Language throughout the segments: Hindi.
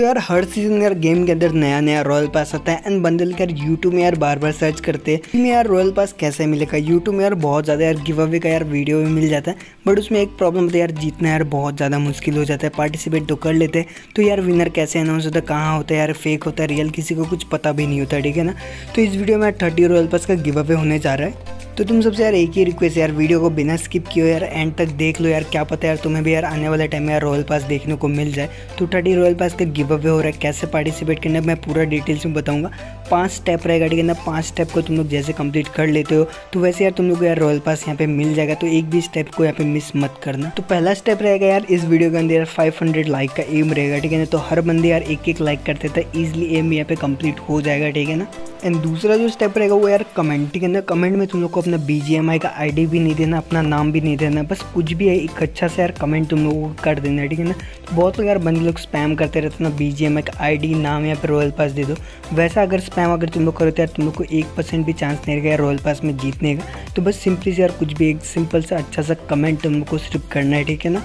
तो यार हर सीज़न यार गेम के अंदर नया नया रॉयल पास आता है एंड बंदल के यार यूट्यूब में यार बार बार सर्च करते हैं यार रॉयल पास कैसे मिलेगा। यूट्यूब में यार बहुत ज़्यादा यार गिव अवे का यार वीडियो भी मिल जाता है बट उसमें एक प्रॉब्लम होता है यार जीतना यार बहुत ज़्यादा मुश्किल हो जाता है पार्टिसिपेट तो कर लेते हैं। तो यार विनर कैसे अनाउंस होता है, कहाँ होता है यार फेक होता है रियल किसी को कुछ पता भी नहीं होता, ठीक है ना? तो इस वीडियो में थर्टी रॉयल पास का गिव अवे होने जा रहा है। तो तुम सबसे यार एक ही रिक्वेस्ट यार वीडियो को बिना स्किप किए यार एंड तक देख लो यार, क्या पता यार तुम्हें भी यार आने वाले टाइम में यार रॉयल पास देखने को मिल जाए। तो थर्टी रॉयल पास का गिव अवे हो रहा है, कैसे पार्टिसिपेट करना मैं पूरा डिटेल्स में बताऊँगा। पाँच स्टेप रहेगा ठीक है ना पाँच स्टेप को तुम लोग जैसे कंप्लीट कर लेते हो तो वैसे यार तुम लोग यार रॉयल पास यहाँ पे मिल जाएगा तो एक भी स्टेप को यहाँ पे मिस मत करना। तो पहला स्टेप रहेगा यार, इस वीडियो के अंदर यार फाइव लाइक का एम रहेगा, ठीक है ना? तो हर बंदे यार एक एक लाइक करते थे ईजिली एम यहाँ पे कंप्लीट हो जाएगा, ठीक है ना? एंड दूसरा जो स्टेप रहेगा वो यार कमेंट ठीक है ना? कमेंट में तुम लोग को अपना BGMI का आईडी भी नहीं देना, अपना नाम भी नहीं देना, बस कुछ भी है, एक अच्छा से यार कमेंट तुम लोगों को कर देना, ठीक है ना? बहुत यार बंदे लोग स्पैम करते रहते ना बी का आईडी नाम या फिर रॉयल पास दे दो। वैसा अगर अगर तुम लोग करो तो यार तुम लोग को एक परसेंट भी चांस नहीं रहेगा रॉयल पास में जीतने का। तो बस सिंपली से यार कुछ भी एक सिंपल सा अच्छा सा कमेंट तुम लोग को सिर्फ़ करना है, ठीक है ना?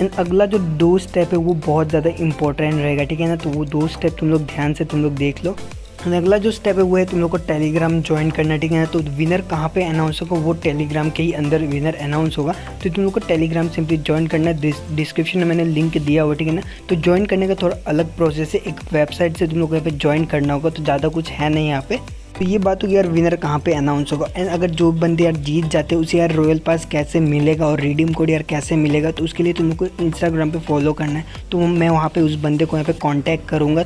एंड अगला जो दो स्टेप है, वो बहुत ज़्यादा इंपॉर्टेंट रहेगा, ठीक है ना? तो वो दो स्टेप तुम लोग ध्यान से तुम लोग देख लो। अगला जो स्टेप है, वो है तुम लोग को टेलीग्राम ज्वाइन करना, ठीक है? तो विनर कहाँ पे अनाउंस होगा? वो टेलीग्राम के ही अंदर विनर अनाउंस होगा। तो तुम लोग को टेलीग्राम सिंपली ज्वाइन करना है। डिस्क्रिप्शन में मैंने लिंक दिया हुआ, ठीक है ना? तो ज्वाइन करने का थोड़ा अलग प्रोसेस है। एक वेबसाइट से तुम लोग को यहाँ पे ज्वाइन करना होगा तो ज़्यादा कुछ है नहीं यहाँ पे। तो ये बात होगी यार विनर कहाँ पे अनाउंस होगा? एंड अगर जो बंदे यार जीत जाते हैं, उसे यार रॉयल पास कैसे मिलेगा और रिडीम कोड यार कैसे मिलेगा? तो उसके लिए तुमको इंस्टाग्राम पे फॉलो करना है। तो मैं वहाँ पे उस बंदे को यहाँ पे कांटेक्ट करूँगा।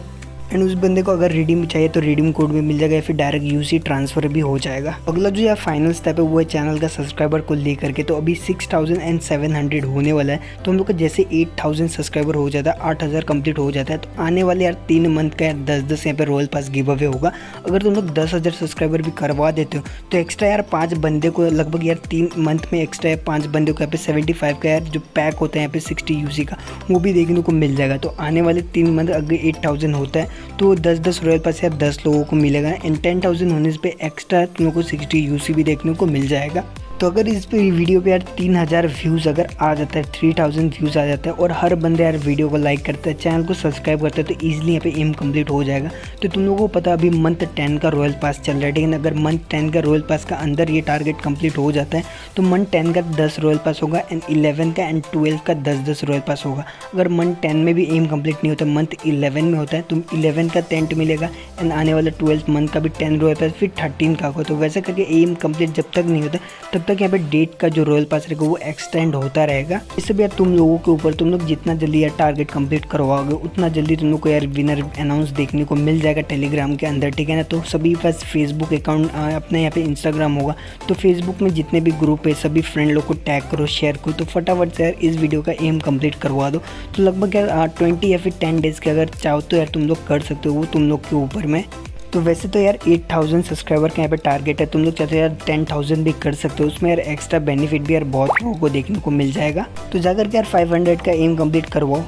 एंड उस बंदे को अगर रिडीम चाहिए तो रिडीम कोड भी मिल जाएगा या फिर डायरेक्ट यूसी ट्रांसफ़र भी हो जाएगा। अगला जो यार फाइनल स्टेप है, वो है चैनल का सब्सक्राइबर को लेकर के। तो अभी six thousand and seven hundred होने वाला है। तो हम लोग का जैसे एट थाउज़ेंड सब्सक्राइबर हो जाता है, आठ हज़ार कंप्लीट हो जाता है। तो आने वाले यार तीन मंथ का यार दस दस यहाँ पे रोयल पास गिव अवे होगा। अगर तुम लोग दस हज़ार सब्सक्राइबर भी करवा देते हो तो एक्स्ट्रा यार पाँच बंदे को लगभग यार तीन मंथ में एक्स्ट्रा यार पाँच बंदे को यहाँ पे सेवेंटी फाइव का यार जो पैक होता है यहाँ पे सिक्सटी यूसी का, वो भी देखने को मिल जाएगा। तो आने वाले तीन मंथ अगर एट थाउज़ेंड होता है। तो दस दस रॉयल पास से आप दस लोगों को मिलेगा। एंड टेन थाउज़ेंड होने पर एक्स्ट्रा तुम लोग को सिक्सटी यूसी भी देखने को मिल जाएगा। तो अगर इस पे वीडियो पे यार तीन हज़ार व्यूज़ अगर आ जाता है थ्री थाउज़ेंड व्यूज़ आ जाता है और हर बंदे यार वीडियो को लाइक करता है चैनल को सब्सक्राइब करता है तो ईजिली यहाँ पे एम कंप्लीट हो जाएगा। तो तुम लोगों को पता अभी मंथ टेन का रॉयल पास चल रहा है, लेकिन अगर मंथ टेन का रॉयल पास का अंदर ये टारगेट कंप्लीट हो जाता है तो मंथ टेन का दस रॉयल पास होगा एंड इलेवन का एंड ट्वेल्व का दस दस रॉयल पास होगा। अगर मंथ टेन में भी एम कंप्लीट नहीं होता मंथ इलेवन में होता है तुम इलेवन का टेंट मिलेगा एंड आने वाला ट्वेल्थ मंथ का भी टेन रॉयल पास फिर थर्टीन का होगा। तो वैसे करके एम कंप्लीट जब तक नहीं होता, तब तक यहाँ पे डेट का जो रॉयल पास रहेगा वो एक्सटेंड होता रहेगा। इससे भी यार तुम लोगों के ऊपर, तुम लोग जितना जल्दी यार टारगेट कंप्लीट करवाओगे, उतना जल्दी तुम लोग को यार विनर अनाउंस देखने को मिल जाएगा टेलीग्राम के अंदर, ठीक है ना? तो सभी पास फेसबुक अकाउंट अपने यहाँ पे इंस्टाग्राम होगा। तो फेसबुक में जितने भी ग्रुप है, सभी फ्रेंड लोग को टैग करो शेयर करो। तो फटाफट से यार इस वीडियो का एम कंप्लीट करवा दो। तो लगभग यार ट्वेंटी या फिर टेन डेज़ के अगर चाहो तो यार तुम लोग कर सकते हो, वो तुम लोग के ऊपर में। तो वैसे तो यार 8000 सब्सक्राइबर का यहाँ पे टारगेट है। तुम लोग चाहते हो यार 10000 भी कर सकते हो। उसमें यार एक्स्ट्रा बेनिफिट भी यार बहुत लोगों को देखने को मिल जाएगा। तो जाकर के यार 500 का एम कंप्लीट करवाओ।